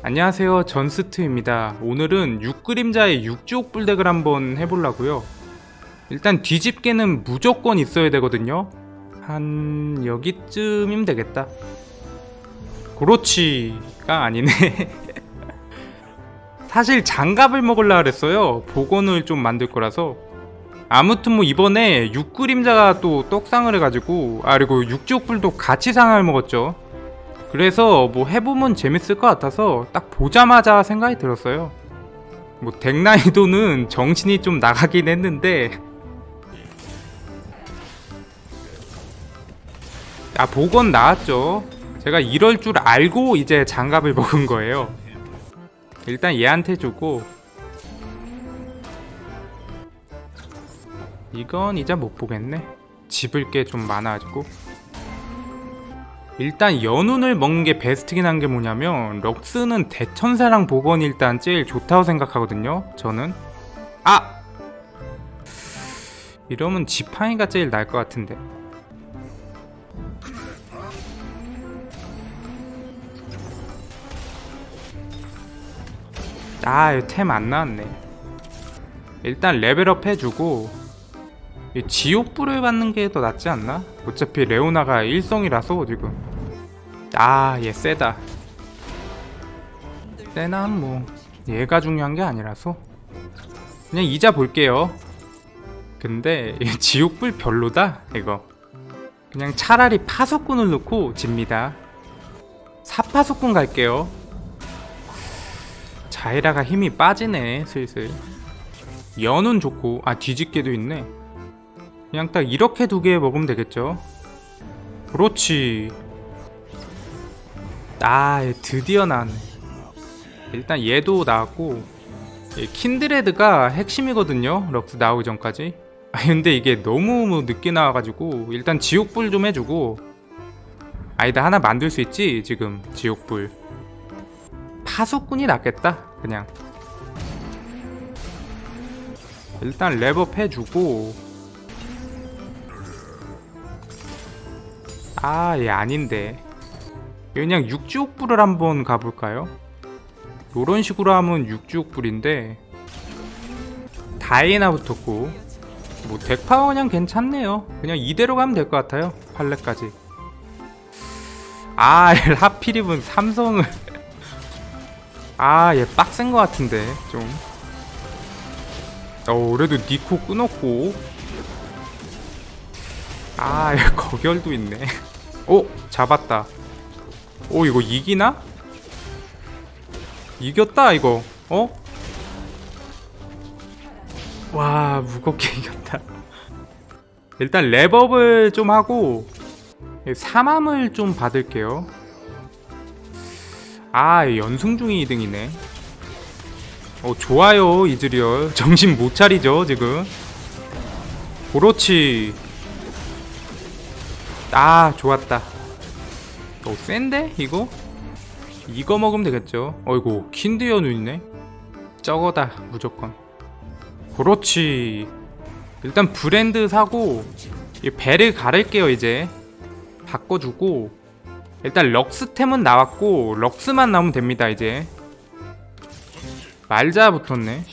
안녕하세요. 전스트입니다. 오늘은 6그림자의 육지옥 불덱을 한번 해보려고요. 일단 뒤집개는 무조건 있어야 되거든요. 한 여기쯤이면 되겠다. 그렇지가 아니네. 사실 장갑을 먹으려 그랬어요. 복원을 좀 만들 거라서. 아무튼 뭐 이번에 6그림자가 또 떡상을 해가지고 아 그리고 육지옥불도 같이 상을 먹었죠 그래서 뭐 해보면 재밌을 것 같아서 딱 보자마자 생각이 들었어요. 뭐 덱나이도는 정신이 좀 나가긴 했는데 아 복원 나왔죠. 제가 이럴 줄 알고 이제 장갑을 먹은 거예요. 일단 얘한테 주고 이건 이제 못 보겠네. 집을 게 좀 많아가지고 일단 연운을 먹는 게 베스트긴 한 게 뭐냐면 럭스는 대천사랑 복원이 일단 제일 좋다고 생각하거든요 저는 아! 이러면 지팡이가 제일 나을 것 같은데 아, 템안 나왔네. 일단 레벨업 해주고 지옥불을 받는 게 더 낫지 않나? 어차피 레오나가 일성이라서 지금 아 얘 세다. 세난 뭐. 얘가 중요한 게 아니라서. 그냥 이자 볼게요. 근데 지옥불 별로다 이거. 그냥 차라리 파석꾼을 넣고 집니다. 사파석꾼 갈게요. 자이라가 힘이 빠지네 슬슬. 연은 좋고. 아 뒤집개도 있네. 그냥 딱 이렇게 두 개 먹으면 되겠죠? 그렇지 아 드디어 나왔네. 일단 얘도 나왔고 킨드레드가 핵심이거든요. 럭스 나오기 전까지. 아 근데 이게 너무 늦게 나와가지고 일단 지옥불 좀 해주고 아니다 하나 만들 수 있지 지금 지옥불. 파수꾼이 낫겠다 그냥. 일단 랩업 해주고. 아, 얘 아닌데. 그냥 육지옥불을 한번 가볼까요? 이런 식으로 하면 육지옥불인데 다이애나 붙었고 뭐 덱파워 그냥 괜찮네요. 그냥 이대로 가면 될 것 같아요 팔레까지. 아 하필이면 삼성을 아 얘 빡센 것 같은데 좀. 어, 그래도 니코 끊었고. 아 거결도 있네. 오! 잡았다 오 이거 이기나? 이겼다 이거. 어? 와 무겁게 이겼다. 일단 랩업을 좀 하고 사맘을 좀 받을게요. 아 연승 중이 2등이네. 어 좋아요 이즈리얼. 정신 못 차리죠 지금. 그렇지. 아 좋았다 어 센데? 이거? 이거 먹으면 되겠죠. 어이구 킨드 연우 있네. 저거다 무조건. 그렇지. 일단 브랜드 사고 이 배를 가를게요 이제. 바꿔주고. 일단 럭스템은 나왔고 럭스만 나오면 됩니다 이제. 말자 붙었네.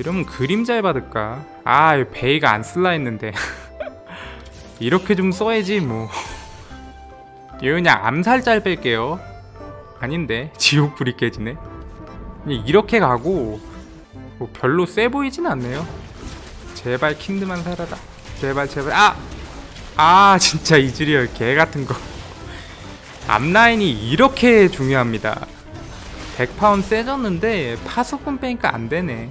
이러면 그림잘 받을까? 아 베이가 안 쓸라 했는데. 이렇게 좀 써야지 뭐 이거 그냥 암살짤 뺄게요. 아닌데 지옥불이 깨지네. 이렇게 가고 뭐 별로 세 보이진 않네요. 제발 킨드만 살아라. 제발 제발. 아! 아 진짜 이즈리얼 개같은 거. 앞라인이 이렇게 중요합니다. 100파운 세졌는데 파수꾼 빼니까 안되네.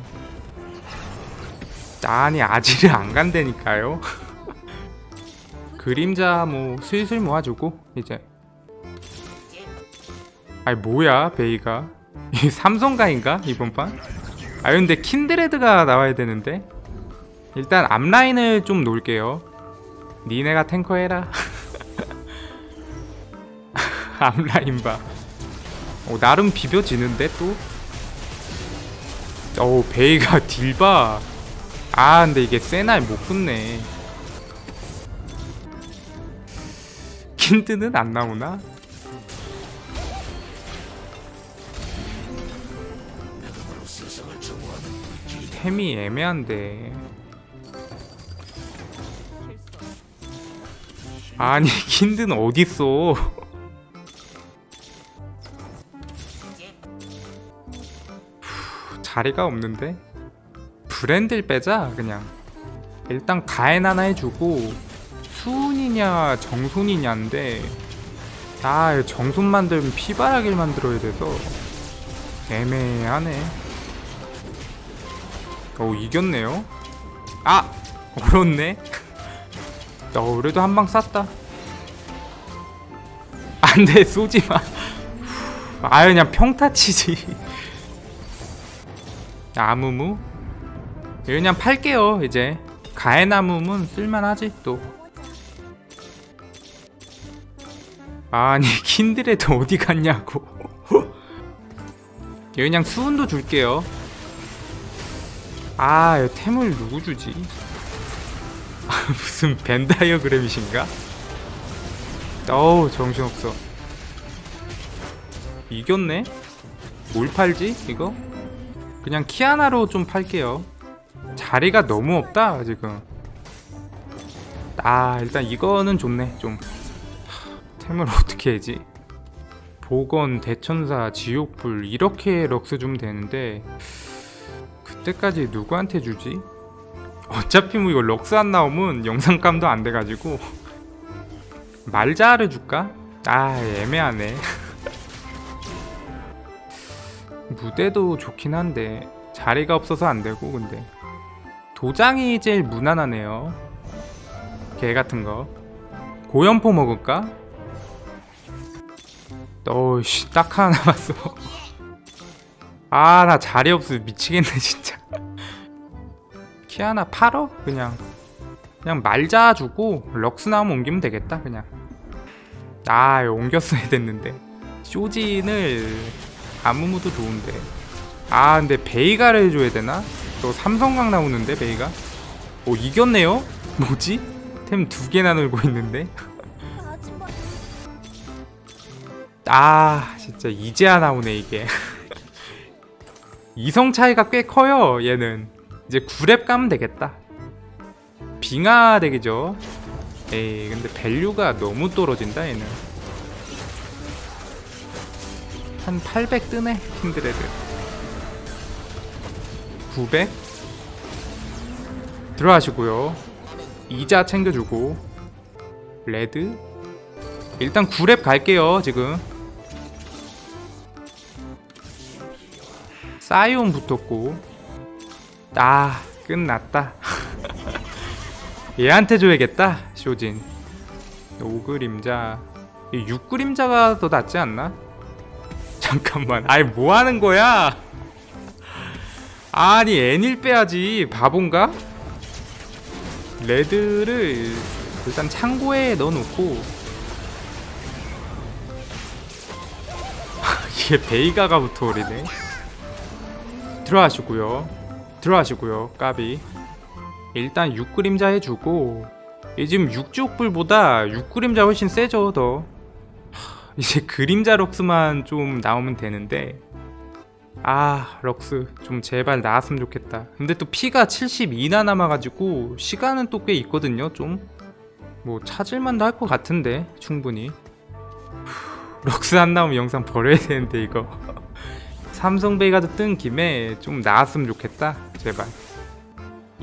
아니 아지를 안 간다니까요 그림자 뭐 슬슬 모아주고 이제. 아이 뭐야 베이가? 이 삼성가인가 이번 판? 아 근데 킨드레드가 나와야 되는데? 일단 앞라인을 좀 놓을게요. 니네가 탱커 해라. 앞라인 봐. 어, 나름 비벼지는데 또? 어우 베이가 딜봐. 아 근데 이게 세날 못 붙네 힌트는 안 나오나? 템이 애매한데. 아니 힌드는 어딨어? 자리가 없는데? 브랜드를 빼자 그냥. 일단 가엔 하나 해주고. 수은이냐 정손이냐인데 아 정손 만들면 피바라기를 만들어야 돼서 애매하네. 오 이겼네요. 아! 어렵네. 어 그래도 한 방 쐈다. 안돼 쏘지마. 아 그냥 평타 치지. 아무무. 그냥 팔게요 이제. 가에나무문 쓸만하지 또 아니 킨드레드 어디 갔냐고. 여기 그냥 수은도 줄게요. 아 템을 누구 주지? 무슨 벤 다이어그램이신가? 어우 정신없어. 이겼네? 뭘 팔지 이거? 그냥 키아나로 좀 팔게요. 자리가 너무 없다 지금. 아 일단 이거는 좋네 좀. 하, 템을 어떻게 해지? 보건 대천사 지옥불 이렇게 럭스 주면 되는데 그때까지 누구한테 주지? 어차피 뭐 이거 럭스 안 나오면 영상감도 안 돼가지고 말자를 줄까? 아 애매하네. 무대도 좋긴 한데 자리가 없어서 안 되고 근데. 도장이 제일 무난하네요. 개 같은 거. 고연포 먹을까? 어이씨 딱 하나 남았어 아 나 자리 없어 미치겠네 진짜 키아나 팔어? 그냥 그냥 말자 주고 럭스 나오면 옮기면 되겠다 그냥 아 옮겼어야 됐는데 쇼진을 아무무도 좋은데 아 근데 베이가를 해줘야 되나? 또 삼성강 나오는데 베이가 오 이겼네요? 뭐지? 템 두 개나 놀고 있는데 아 진짜 이제야 나오네 이게. 이성 차이가 꽤 커요 얘는. 이제 9렙 까면 되겠다. 빙하 되겠죠? 에이 근데 value가 너무 떨어진다 얘는. 한 800 뜨네 킨드레드 900 들어가시고요. 이자 챙겨주고. 레드? 일단 9렙 갈게요 지금 사이온 붙었고. 아 끝났다. 얘한테 줘야겠다 쇼진. 5그림자. 6그림자가 더 낫지 않나? 잠깐만 아이 뭐하는 거야? 아니 애닐 빼야지 바본가? 레드를 일단 창고에 넣어놓고. 이게 베이가가 붙어버리네 들어가시고요. 들어가시고요 까비. 일단 6그림자 해주고 이 지금 6지옥불보다 6그림자 훨씬 세죠 더. 하, 이제 그림자 럭스만 좀 나오면 되는데. 아 럭스 좀 제발 나왔으면 좋겠다. 근데 또 피가 72나 남아가지고 시간은 또 꽤 있거든요 좀. 뭐 찾을만도 할 것 같은데 충분히. 후, 럭스 안 나오면 영상 버려야 되는데 이거 삼성베이가도 뜬 김에 좀 나왔으면 좋겠다. 제발.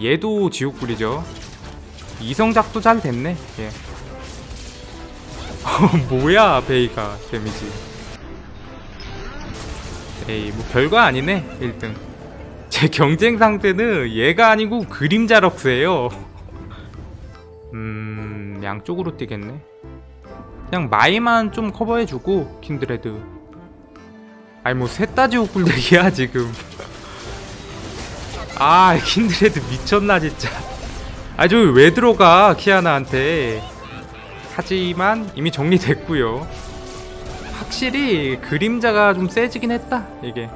얘도 지옥불이죠. 이성작도 잘 됐네. 얘 뭐야 베이가. 데미지. 에이 뭐 별거 아니네 1등. 제 경쟁 상태는 얘가 아니고 그림자 럭스예요. 음 양쪽으로 뛰겠네. 그냥 마이만 좀 커버해주고 킨드레드 아니 뭐 셋다 지옥불덱이야 지금 아 킨드레드 미쳤나 진짜 아 저기 왜 들어가 키아나한테 하지만 이미 정리됐고요 확실히 그림자가 좀 세지긴 했다 이게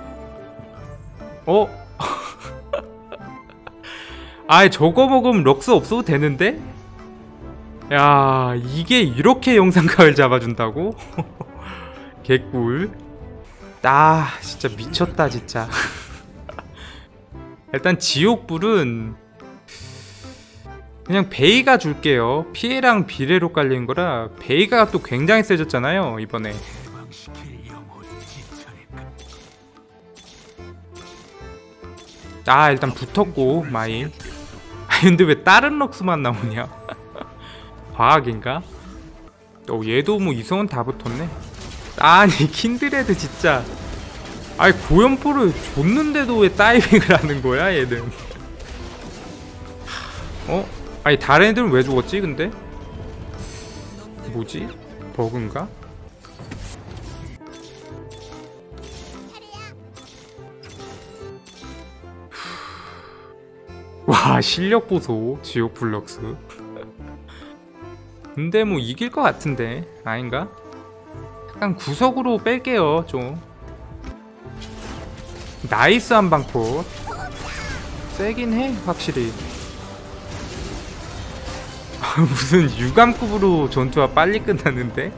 어? 아 저거 먹으면 럭스 없어도 되는데? 야 이게 이렇게 영상각을 잡아준다고? 개꿀 아 진짜 미쳤다 진짜. 일단 지옥불은 그냥 베이가 줄게요. 피해량 비례로 깔린 거라 베이가 또 굉장히 세졌잖아요 이번에. 아 일단 붙었고 마이. 아 근데 왜 다른 럭스만 나오냐? 과학인가? 어 얘도 뭐 이성은 다 붙었네 아니 킨드레드 진짜 아니 고연포를 줬는데도 왜 다이빙을 하는 거야 얘는 어? 아니 다른 애들은 왜 죽었지 근데? 뭐지? 버그인가? 와 실력 보소 지옥불 럭스 근데 뭐 이길 것 같은데 아닌가? 약간 구석으로 뺄게요 좀. 나이스 한방포. 세긴 해 확실히. 무슨 유감급으로 전투가 빨리 끝났는데?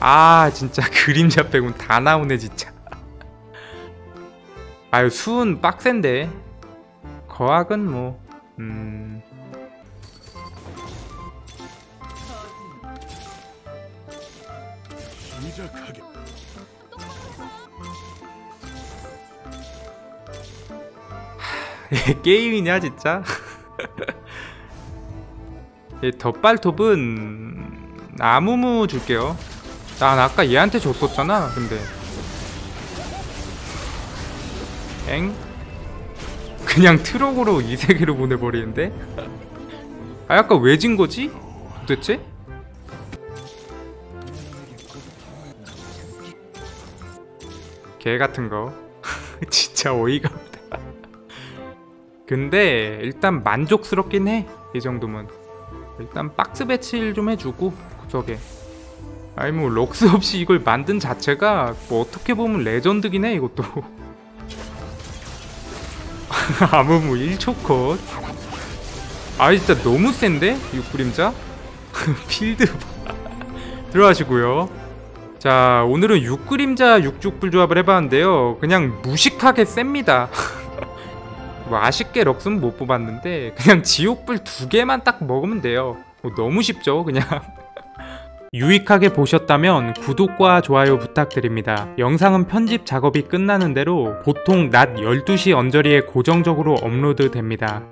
아 진짜 그림자 빼곤 다 나오네 진짜. 아유 수은 빡센데. 거학은 뭐 음... 시작하게. 얘 게임이냐 진짜? 얘 덧발톱은 아무무 줄게요 난 아까 얘한테 줬었잖아 근데 엥? 그냥 트럭으로 이 세계로 보내버리는데? 아 아까 왜진 거지? 도대체? 개 같은 거. 진짜 어이가 없다. 근데 일단 만족스럽긴 해 이 정도면. 일단 박스 배치를 좀 해주고 저게. 아니 뭐 럭스 없이 이걸 만든 자체가 뭐 어떻게 보면 레전드긴 해 이것도. 아무 뭐 1초 컷. 아 진짜 너무 센데? 육그림자? 필드 들어가시고요 자 오늘은 육그림자 육지옥불 조합을 해봤는데요 그냥 무식하게 셉니다 뭐 아쉽게 럭스는 못 뽑았는데 그냥 지옥불 두 개만 딱 먹으면 돼요 뭐 너무 쉽죠 그냥 유익하게 보셨다면 구독과 좋아요 부탁드립니다. 영상은 편집 작업이 끝나는 대로 보통 낮 12시 언저리에 고정적으로 업로드 됩니다.